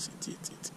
Тихо, тихо.